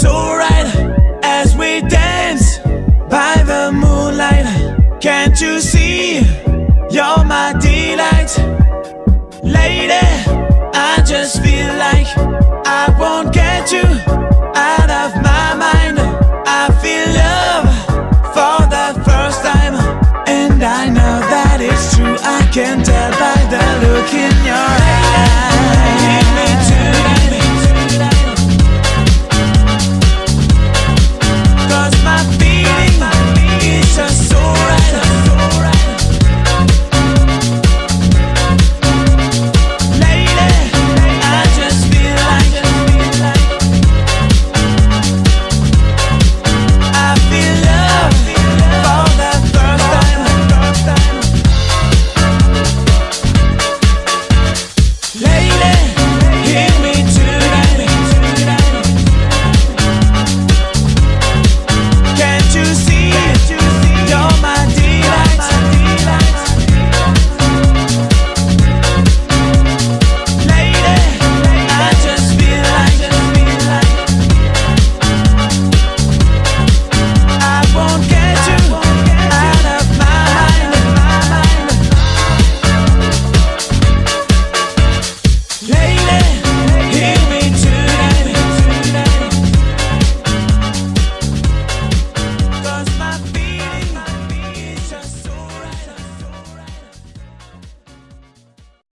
so right as we dance by the moonlight. Can't you see? You're my delight, lady. I just feel like I won't get you.